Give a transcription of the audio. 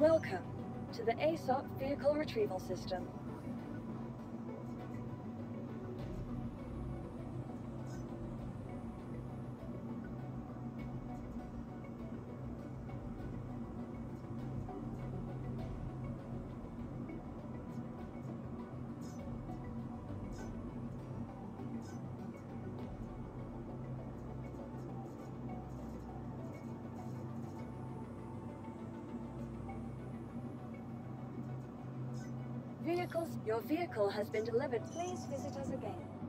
Welcome to the ASOP Vehicle Retrieval System. vehicles. Your vehicle has been delivered. Please visit us again.